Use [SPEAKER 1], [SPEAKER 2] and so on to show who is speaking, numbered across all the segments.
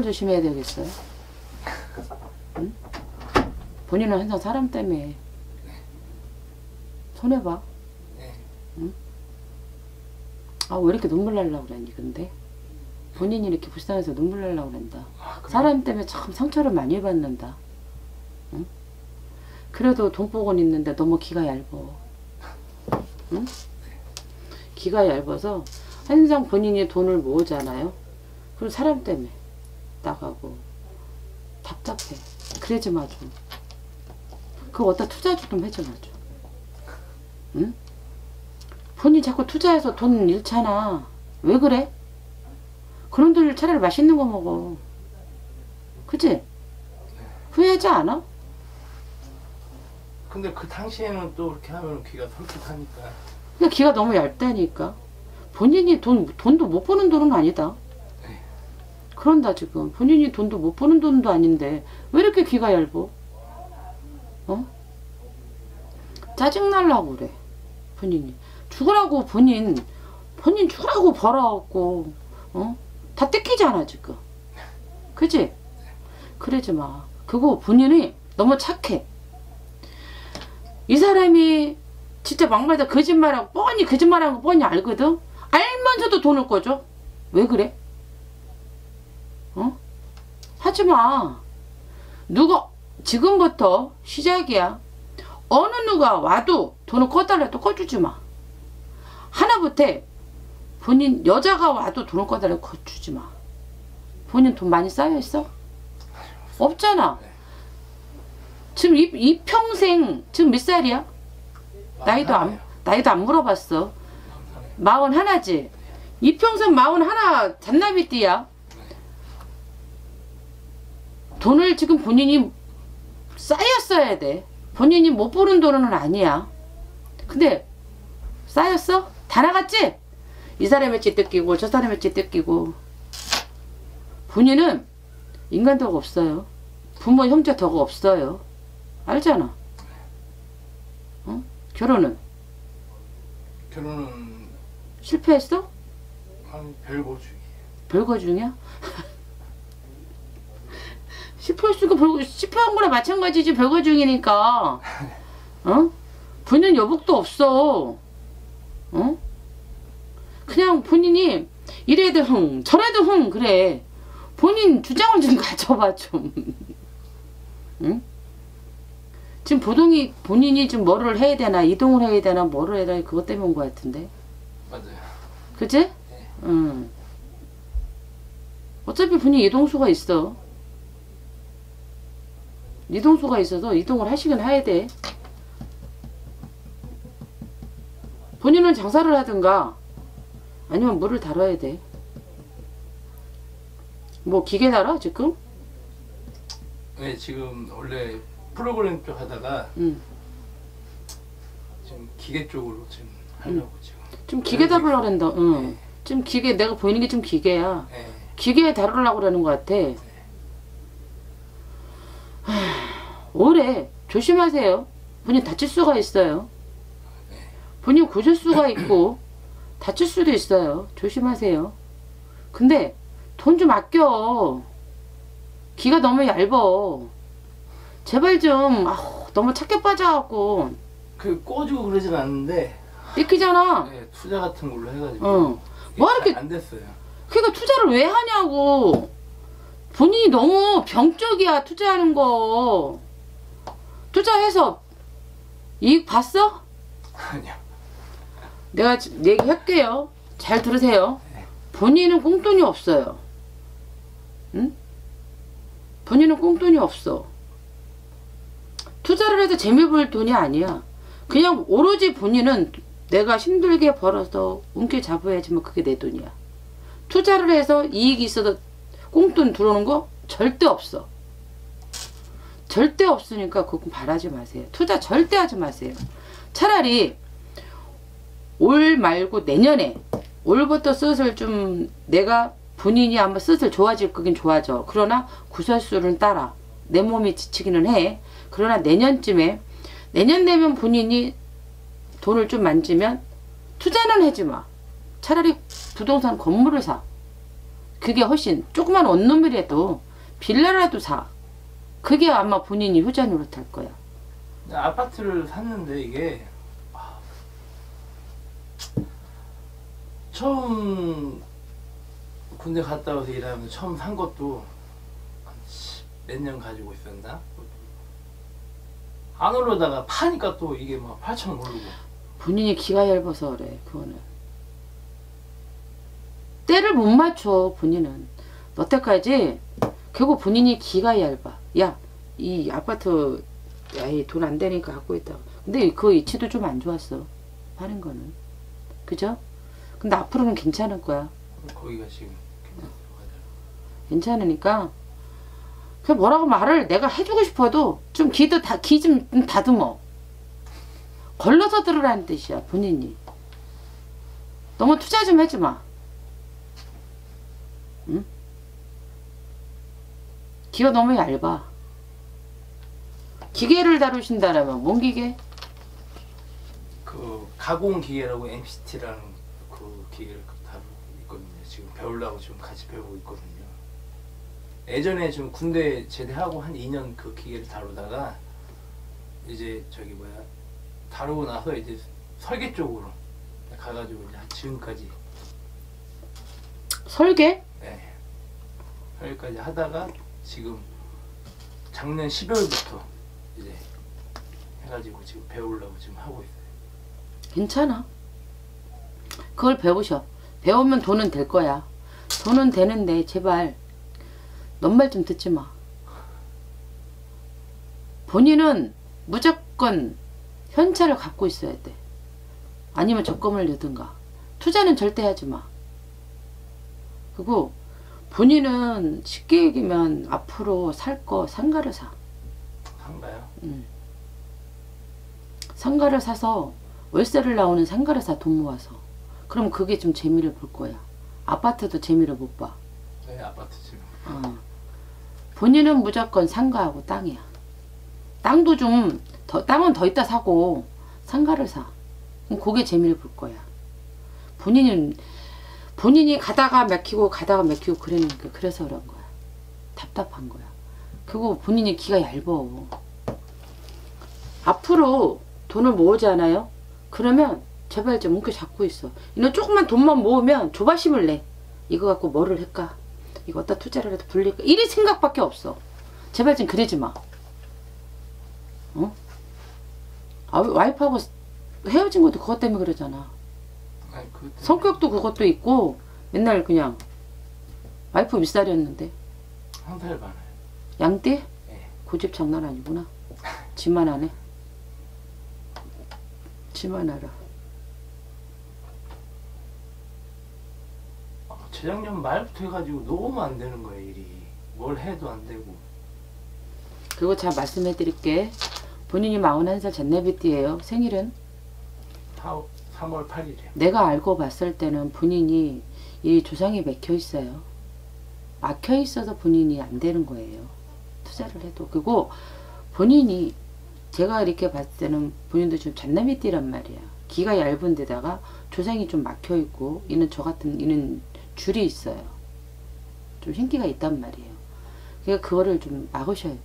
[SPEAKER 1] 사람을 조심해야 되겠어요. 응? 본인은 항상 사람 때문에 손해봐.
[SPEAKER 2] 네.
[SPEAKER 1] 아왜 이렇게 눈물 날라 그러니 근데 본인이 이렇게 불쌍해서 눈물 날라 그런다.
[SPEAKER 2] 아,
[SPEAKER 1] 사람 때문에 참 상처를 많이 받는다. 응? 그래도 돈복은 있는데 너무 기가 얇어. 응? 기가 얇아서 항상 본인이 돈을 모으잖아요. 그럼 사람 때문에 나가고 답답해. 그러지 마 좀. 그거 어디다 투자 좀 해줘 마 좀. 응? 본인 자꾸 투자해서 돈 잃잖아. 왜 그래? 그런 돈을 차라리 맛있는 거 먹어. 그치? 후회하지 않아?
[SPEAKER 2] 근데 그 당시에는 또 그렇게 하면 귀가 솔깃하니까.
[SPEAKER 1] 근데 기가 너무 얇다니까. 본인이 돈, 돈도 못 버는 돈은 아니다.
[SPEAKER 2] 네.
[SPEAKER 1] 그런다, 지금. 본인이 돈도 못 버는 돈도 아닌데, 왜 이렇게 귀가 얇어? 어? 짜증날라고 그래. 본인이. 죽으라고 본인, 본인 죽으라고 벌어갖고, 어? 다 뜯기잖아, 지금. 그지? 그러지 마. 그거 본인이 너무 착해. 이 사람이 진짜 막말다 거짓말하고 뻔히 거짓말하는 거 뻔히 알거든? 알면서도 돈을 꺼줘? 왜 그래? 어? 하지 마. 누가, 지금부터 시작이야. 어느 누가 와도 돈을 꺼달라도 꺼주지 마. 하나부터 본인, 여자가 와도 돈을 꺼달라도 꺼주지 마. 본인 돈 많이 쌓여있어? 없잖아. 지금 이, 이 평생, 지금 몇 살이야? 나이도 안, 나이도 안 물어봤어. 마흔 하나지. 이 평생 마흔 하나 잔나비띠야. 돈을 지금 본인이 쌓였어야 돼. 본인이 못 버는 돈은 아니야. 근데 쌓였어? 다 나갔지? 이 사람의 찌 뜯기고 저 사람의 찌 뜯기고 본인은 인간도가 없어요. 부모 형제 덕가 없어요. 알잖아. 어? 결혼은
[SPEAKER 2] 결혼은
[SPEAKER 1] 실패했어?
[SPEAKER 2] 한 별거 중에.
[SPEAKER 1] 별거 중이야? 실패했으니까 별거, 실패한 거랑 마찬가지지 별거 중이니까 어? 본인 여복도 없어 어? 그냥 본인이 이래도 흥 저래도 흥 그래 본인 주장을 좀 가져봐 좀 응? 지금 보동이 본인이 좀 뭐를 해야 되나 이동을 해야 되나 뭐를 해야 되나 그것 때문인 것 같은데
[SPEAKER 2] 맞아요.
[SPEAKER 1] 그치? 응. 어차피 본인 이동수가 있어. 이동수가 있어서 이동을 하시긴 해야 돼. 본인은 장사를 하든가 아니면 물을 다뤄야 돼. 뭐 기계 달아 지금?
[SPEAKER 2] 네, 지금 원래 프로그램 쪽 하다가
[SPEAKER 1] 응.
[SPEAKER 2] 지금 기계 쪽으로 지금 하려고 지금.
[SPEAKER 1] 좀 기계 다루려고 그런다. 응. 좀 기계 내가 보이는 게 좀 기계야.
[SPEAKER 2] 네.
[SPEAKER 1] 기계에 다루려고 그러는 것 같아. 하, 오래 조심하세요. 본인 다칠 수가 있어요. 본인 고질 수가 있고 다칠 수도 있어요. 조심하세요. 근데 돈 좀 아껴. 기가 너무 얇어. 제발 좀 아우, 너무 착해 빠져갖고
[SPEAKER 2] 그 꺼주고 그러진 않는데
[SPEAKER 1] 삐끼잖아.
[SPEAKER 2] 네, 투자 같은 걸로 해가지고
[SPEAKER 1] 어. 뭐 이렇게
[SPEAKER 2] 안 됐어요.
[SPEAKER 1] 그러니까 투자를 왜 하냐고. 본인이 너무 병적이야 투자하는 거. 투자해서 이익 봤어?
[SPEAKER 2] 아니요.
[SPEAKER 1] 내가 지- 얘기할게요. 잘 들으세요. 본인은 꽁돈이 없어요. 응? 본인은 꽁돈이 없어. 투자를 해도 재미 볼 돈이 아니야. 그냥 오로지 본인은 내가 힘들게 벌어서 운기 잡아야지만 그게 내 돈이야. 투자를 해서 이익이 있어도 꽁돈 들어오는 거 절대 없어. 절대 없으니까 그거 바라지 마세요. 투자 절대 하지 마세요. 차라리 올 말고 내년에 올부터 슬슬 좀 내가 본인이 한번 슬슬 좋아질 거긴 좋아져. 그러나 구설수를 따라 내 몸이 지치기는 해. 그러나 내년쯤에 내년 되면 본인이 돈을 좀 만지면 투자는 하지 마. 차라리 부동산 건물을 사. 그게 훨씬 조그만 원룸이라도 빌라라도 사. 그게 아마 본인이 효자 노릇할 거야.
[SPEAKER 2] 아파트를 샀는데 이게 아, 처음 군대 갔다 와서 일하면서 처음 산 것도 몇 년 가지고 있었나? 안 오르다가 파니까 또 이게 막 8천 오르고
[SPEAKER 1] 본인이 기가 얇아서 그래. 그거는. 때를 못 맞춰 본인은. 여태까지 결국 본인이 기가 얇아. 야, 이 아파트 야이 돈안 되니까 갖고 있다. 근데 그 위치도 좀 안 좋았어. 파는 거는. 그죠? 근데 앞으로는 괜찮을 거야.
[SPEAKER 2] 거기가 지금.
[SPEAKER 1] 괜찮으니까 그 뭐라고 말을 내가 해주고 싶어도 좀 기도 다기좀 다듬어 걸러서 들으라는 뜻이야 본인이 너무 투자 좀 해지 마 응? 기가 너무 얇아 기계를 다루신다라면 뭔 기계?
[SPEAKER 2] 그 가공 기계라고 MCT라는 그 기계를 다루고 있거든요. 지금 배우려고 지금 같이 배우고 있거든요. 예전에 좀 군대 제대하고 한 2년 그 기계를 다루다가 이제 저기 뭐야 다루고 나서 이제 설계 쪽으로 가가지고 이제 한 지금까지
[SPEAKER 1] 설계?
[SPEAKER 2] 네. 설계까지 하다가 지금 작년 12월부터 이제 해가지고 지금 배우려고 지금 하고 있어요.
[SPEAKER 1] 괜찮아. 그걸 배우셔. 배우면 돈은 될 거야. 돈은 되는데 제발 넌말 좀 듣지 마. 본인은 무조건 현찰을 갖고 있어야 돼. 아니면 적금을 내든가. 투자는 절대 하지 마. 그리고 본인은 쉽게 얘기면 앞으로 살 거 상가를 사.
[SPEAKER 2] 한가요?
[SPEAKER 1] 상가를 사서 월세를 나오는 상가를 사 돈 모아서. 그럼 그게 좀 재미를 볼 거야. 아파트도 재미를 못 봐.
[SPEAKER 2] 네, 아파트 지금
[SPEAKER 1] 어. 본인은 무조건 상가하고 땅이야. 땅도 좀 더, 땅은 더 있다 사고 상가를 사. 그럼 그게 재미를 볼 거야. 본인은 본인이 가다가 막히고 가다가 막히고 그러니까 그래서 그런 거야. 답답한 거야. 그거 본인이 기가 얇어. 앞으로 돈을 모으잖아요? 그러면 제발 좀 뭉켜 잡고 있어. 이너 조금만 돈만 모으면 조바심을 내. 이거 갖고 뭐를 할까? 이거 어디다 투자를 해도 불릴까? 이리 생각밖에 없어. 제발 좀 그러지 마. 어? 아, 와이프하고 헤어진 것도 그것 때문에 그러잖아 성격도 그것도 있고 맨날 그냥 와이프 윗살이었는데
[SPEAKER 2] 한살 많아요.
[SPEAKER 1] 양띠?
[SPEAKER 2] 네.
[SPEAKER 1] 고집 장난 아니구나 지만 하네 지만 알아
[SPEAKER 2] 어, 재작년 말부터 해가지고 너무 안 되는 거예요 일이. 뭘 해도 안 되고.
[SPEAKER 1] 그리고 잘 말씀해 드릴게 본인이 41살 젠네비띠예요 생일은
[SPEAKER 2] 4, 3월 8일에.
[SPEAKER 1] 내가 알고 봤을 때는 본인이 이 조상이 막혀 있어요. 막혀 있어서 본인이 안 되는 거예요. 투자를 해도. 그리고 본인이 제가 이렇게 봤을 때는 본인도 좀 잔나미띠란 말이야. 기가 얇은 데다가 조상이 좀 막혀 있고 이는 저 같은 이는 줄이 있어요. 좀 흰기가 있단 말이에요. 그러니까 그거를 좀 막으셔야 돼.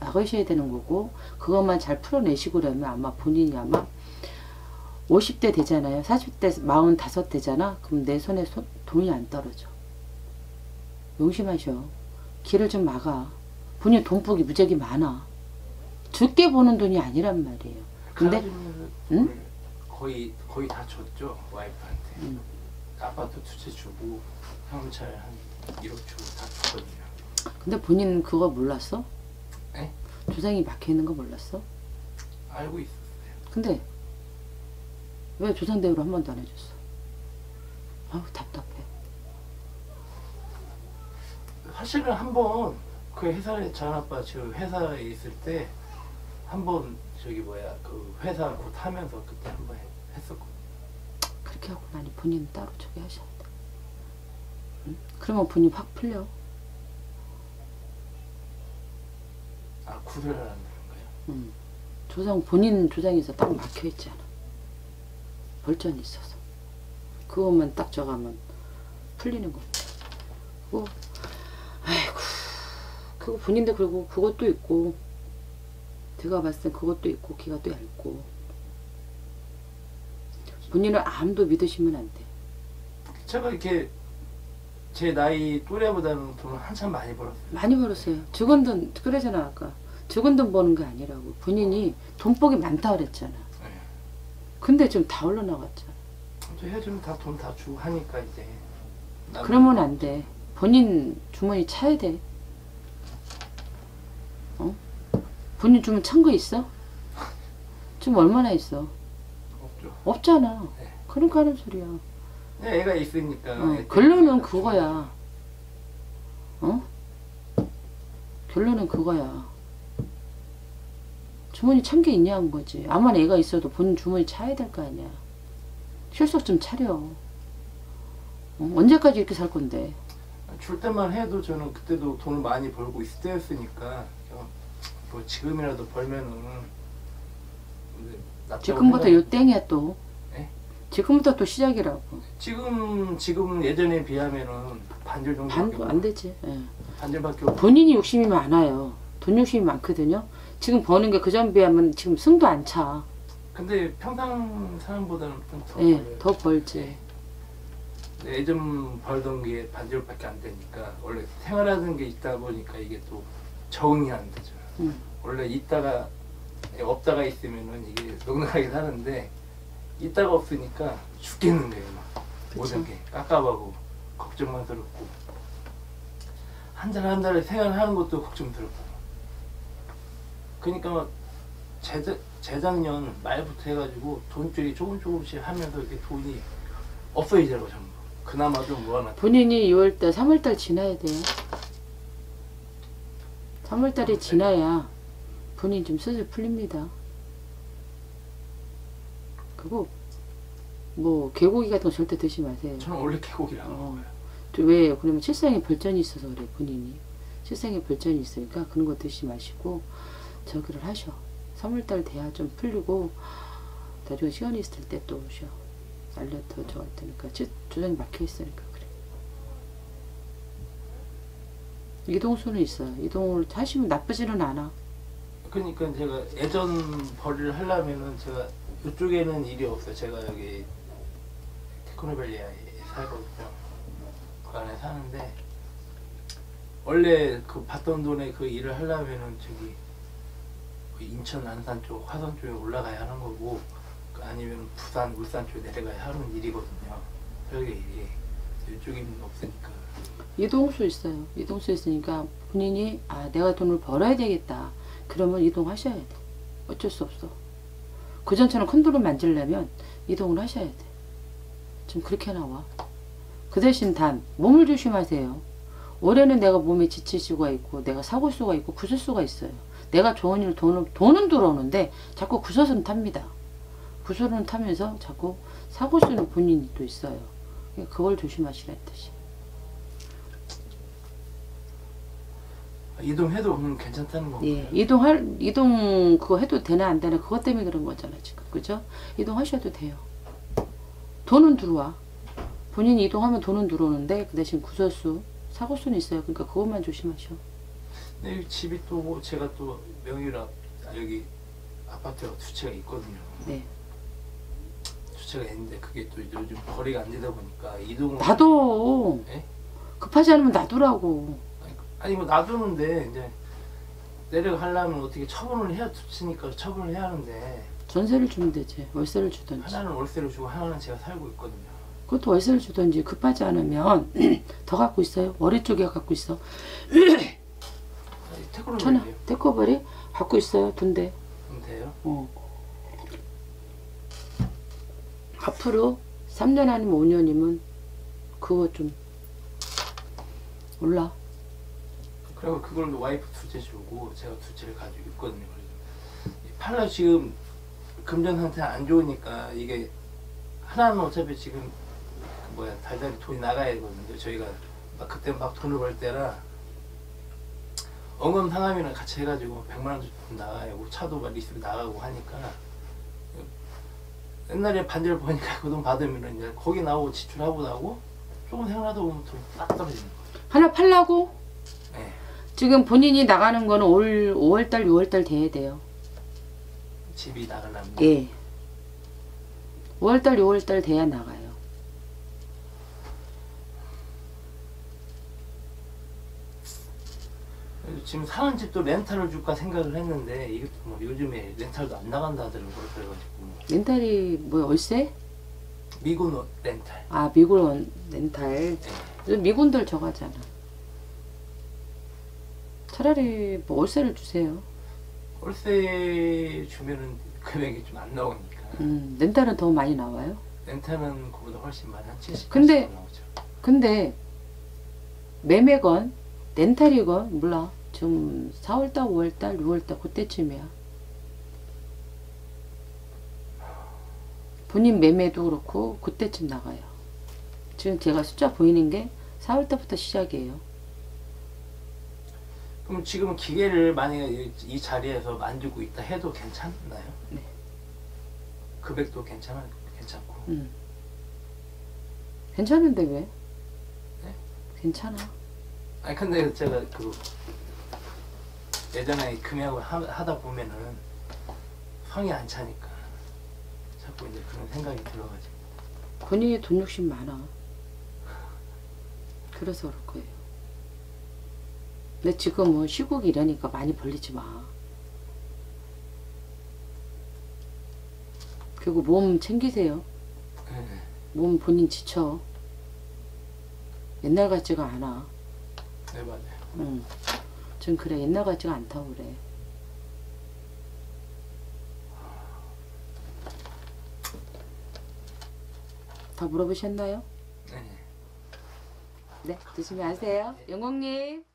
[SPEAKER 1] 막으셔야 되는 거고 그것만 잘 풀어내시고 그러면 아마 본인이 아마 50대 되잖아요. 40대, 45대잖아. 그럼 내 손에 손- 돈이 안 떨어져. 명심하셔. 길을 좀 막아. 본인 돈복이 무지하게 많아. 적게 버는 돈이 아니란 말이에요. 근데 응?
[SPEAKER 2] 거의 거의 다 줬죠 와이프한테.
[SPEAKER 1] 음.
[SPEAKER 2] 아파트 투자 주고 현찰 한 1억 주고 다 줬거든요.
[SPEAKER 1] 근데 본인 그거 몰랐어?
[SPEAKER 2] 네?
[SPEAKER 1] 조상이 막혀 있는 거 몰랐어?
[SPEAKER 2] 알고 있었어요.
[SPEAKER 1] 근데 왜 조상 대우를 한 번도 안 해줬어? 아우 답답해.
[SPEAKER 2] 사실은 한번 그 회사에 전 아빠 저 회사에 있을 때 한번 저기 뭐야 그 회사 곧 하면서 그때 한번 해- 했었고
[SPEAKER 1] 그렇게 하고 나니 본인 따로 저기 하셔야 돼. 응? 그러면 본인 확 풀려.
[SPEAKER 2] 아 구슬을 하는 거예요.
[SPEAKER 1] 음. 조상 본인 조상에서 딱 막혀 있잖아. 벌전이 있어서 그것만 딱 저가면 풀리는 거. 그래가지고 아이고 그거 본인도 그리고 그것도 있고 제가 봤을 땐 그것도 있고 기가 또 얇고 본인을 아무도 믿으시면 안 돼.
[SPEAKER 2] 제가 이렇게 제 나이 또래보다는 돈을 한참 많이 벌었어요.
[SPEAKER 1] 많이 벌었어요. 죽은 돈 그러잖아 아까. 죽은 돈 버는 게 아니라고. 본인이 돈복이 많다 그랬잖아.
[SPEAKER 2] 네.
[SPEAKER 1] 근데 지금 다 올라나갔잖아.
[SPEAKER 2] 저 헤어지면 다 돈 다 주고 하니까 이제. 남-
[SPEAKER 1] 그러면 안 돼. 본인 주머니 차야 돼. 어? 본인 주머니 찬 거 있어? 지금 얼마나 있어?
[SPEAKER 2] 없죠.
[SPEAKER 1] 없잖아.
[SPEAKER 2] 네.
[SPEAKER 1] 그러니까 하는 소리야.
[SPEAKER 2] 네, 애가 있으니까.
[SPEAKER 1] 어,
[SPEAKER 2] 애
[SPEAKER 1] 결론은 그거야. 어? 결론은 그거야. 주머니 찬 게 있냐는 거지. 아무나 애가 있어도 본인 주머니 차야 될 거 아니야. 실속 좀 차려. 어, 언제까지 이렇게 살 건데?
[SPEAKER 2] 줄 때만 해도 저는 그때도 돈을 많이 벌고 있을 때였으니까 어, 뭐 지금이라도 벌면은
[SPEAKER 1] 지금부터 요 땡이야 또.
[SPEAKER 2] 네?
[SPEAKER 1] 지금부터 또 시작이라고.
[SPEAKER 2] 지금 지금은 예전에 비하면은 반절 정도밖에
[SPEAKER 1] 반도 안
[SPEAKER 2] 없-
[SPEAKER 1] 되지. 예.
[SPEAKER 2] 반절밖에
[SPEAKER 1] 본인이 욕심이 많아요. 돈 욕심이 많거든요. 지금 버는 게 그전 비하면 지금 승도 안 차.
[SPEAKER 2] 근데 평상 사람보다는 좀더
[SPEAKER 1] 예. 더 벌지.
[SPEAKER 2] 예전 벌던 게 반절밖에 안 되니까 원래 생활하는 게 있다 보니까 이게 또 적응이 안 되죠.
[SPEAKER 1] 음.
[SPEAKER 2] 원래 있다가 없다가 있으면은 이게 넉넉하게 사는데 있다가 없으니까 죽겠는 거예요. 막. 모든 게 깝깝하고 걱정만스럽고 한 달 한 달에 생활하는 것도 걱정스럽고 그러니까 재작, 재작년 말부터 해가지고 돈줄이 조금 조금씩 하면서 이렇게 돈이 없어지더라고 전부 그나마 좀 모아놨
[SPEAKER 1] 본인이 6월달, 3월달 지나야 돼요. 3월달이 지나야 본인 좀 슬슬 풀립니다. 그거 뭐 개고기 같은 거 절대 드시 마세요.
[SPEAKER 2] 저는 원래 개고기라고
[SPEAKER 1] 어.
[SPEAKER 2] 먹어요
[SPEAKER 1] 또 왜? 그러면 칠성에 별전이 있어서 그래 본인이. 칠성에 별전이 있으니까 그런 거 드시 마시고 저기를 하셔. 3월달 돼야 좀 풀리고 나중에 시간 있을 때 또 오셔. 알려더 저할 테니까 치- 주전이 막혀 있으니까 그래. 이동수는 있어요. 이동을 하시면 나쁘지는 않아.
[SPEAKER 2] 그러니까 제가 예전 벌이를 하려면은 제가 이쪽에는 일이 없어요 제가 여기 테크노밸리에 살거든요 그 안에 사는데 원래 그 받던 돈에 그 일을 하려면은 저기 그 인천 안산 쪽 화성 쪽에 올라가야 하는 거고 그 아니면 부산 울산 쪽에 내려가야 하는 일이거든요 별개 일이 이쪽에는 없으니까
[SPEAKER 1] 이동수 있어요. 이동수 있으니까 본인이 아 내가 돈을 벌어야 되겠다. 그러면 이동하셔야 돼. 어쩔 수 없어. 그 전처럼 큰 돈을 만지려면 이동을 하셔야 돼. 지금 그렇게 나와. 그 대신 단 몸을 조심하세요. 올해는 내가 몸에 지칠 수가 있고 내가 사고 수가 있고 구설 수가 있어요. 내가 좋은 일 돈은 돈은 들어오는데 자꾸 구설은 탑니다. 구설은 타면서 자꾸 사고 수는 본인이 또 있어요. 그걸 조심하시라는 뜻이.
[SPEAKER 2] 이동해도 그럼 괜찮다는 건가요?
[SPEAKER 1] 예, 이동할 이동 그거 해도 되나 안 되나 그것 때문에 그런 거잖아 지금 그죠? 이동하셔도 돼요. 돈은 들어와. 본인이 이동하면 돈은 들어오는데 그 대신 구설수 사고수는 있어요. 그러니까 그것만 조심하셔.
[SPEAKER 2] 근데 집이 또 제가 또 명의라 여기 아파트가 두 채가 있거든요.
[SPEAKER 1] 네.
[SPEAKER 2] 두 채가 있는데 그게 또 요즘 거리가 안 되다 보니까 이동을
[SPEAKER 1] 놔둬.
[SPEAKER 2] 예?
[SPEAKER 1] 급하지 않으면 놔두라고.
[SPEAKER 2] 아니 뭐 놔두는데 이제 내려가려면 어떻게 처분을 해야 붙이니까 처분을 해야 하는데
[SPEAKER 1] 전세를 주면 되지. 월세를 주든지.
[SPEAKER 2] 하나는 월세를 주고 하나는 제가 살고 있거든요.
[SPEAKER 1] 그것도 월세를 주든지 급하지 않으면 더 갖고 있어요. 월에 쪽에 갖고 있어.
[SPEAKER 2] 내요
[SPEAKER 1] 데코버리 갖고 있어요. 돈대.
[SPEAKER 2] 돼요?
[SPEAKER 1] 어. 앞으로 3년 아니면 5년이면 그거 좀 올라.
[SPEAKER 2] 그리고 그걸 와이프 두채 주고 제가 두 채를 가지고 있거든요. 팔라 지금 금전 상태 안 좋으니까 이게 하나는 어차피 지금 그 뭐야 달달이 돈이 나가야 되거든요. 저희가 막 그때 막 돈을 벌 때라 원금 상환이랑 같이 해가지고 100만 원 정도 나가요. 뭐 차도 막 리스로 나가고 하니까 옛날에 반절 보니까 그 돈 받으면 이제 거기 나오고 지출하고 나고 조금 생각하다 보면 돈 딱 떨어지는 거예요.
[SPEAKER 1] 하나 팔라고?
[SPEAKER 2] 네.
[SPEAKER 1] 지금 본인이 나가는 거는 올 5월달, 6월달 돼야 돼요.
[SPEAKER 2] 집이 나가려면
[SPEAKER 1] 예. 5월달, 6월달 돼야 나가요.
[SPEAKER 2] 지금 사는 집도 렌탈을 줄까 생각을 했는데 이게 뭐 요즘에 렌탈도 안 나간다 하더라고요. 그래가지고
[SPEAKER 1] 렌탈이 뭐 월세?
[SPEAKER 2] 미군 렌탈.
[SPEAKER 1] 아 미군 렌탈.
[SPEAKER 2] 네.
[SPEAKER 1] 미군들 저거 하잖아. 차라리 뭐 월세를 주세요.
[SPEAKER 2] 월세 주면은 금액이 좀 안 나오니까
[SPEAKER 1] 음, 렌탈은 더 많이 나와요.
[SPEAKER 2] 렌탈은 그보다 훨씬 많이 한 70.
[SPEAKER 1] 근데-
[SPEAKER 2] 80 나오죠.
[SPEAKER 1] 근데 매매건 렌탈이건 몰라. 좀 4월달, 5월달, 6월달 그때쯤이야. 본인 매매도 그렇고 그때쯤 나가요. 지금 제가 숫자 보이는 게 4월달부터 시작이에요.
[SPEAKER 2] 그럼 지금 기계를 만약에 이, 이 자리에서 만들고 있다 해도 괜찮나요?
[SPEAKER 1] 네.
[SPEAKER 2] 금액도 괜찮아 괜찮고.
[SPEAKER 1] 음. 괜찮은데 왜?
[SPEAKER 2] 네?
[SPEAKER 1] 괜찮아.
[SPEAKER 2] 아니 근데 제가 그 예전에 금약을 하, 하다 보면은 성이 안 차니까 자꾸 이제 그런 생각이 들어가지고
[SPEAKER 1] 본인이 돈 욕심 많아. 그래서 그럴 거예요. 근데 지금 뭐 시국 이러니까 많이 벌리지 마. 그리고 몸 챙기세요.
[SPEAKER 2] 네.
[SPEAKER 1] 몸 본인 지쳐. 옛날 같지가 않아.
[SPEAKER 2] 네 맞아요.
[SPEAKER 1] 응. 전 그래 옛날 같지가 않다고 그래. 다 물어보셨나요?
[SPEAKER 2] 네.
[SPEAKER 1] 네, 조심히 하세요. 영광님.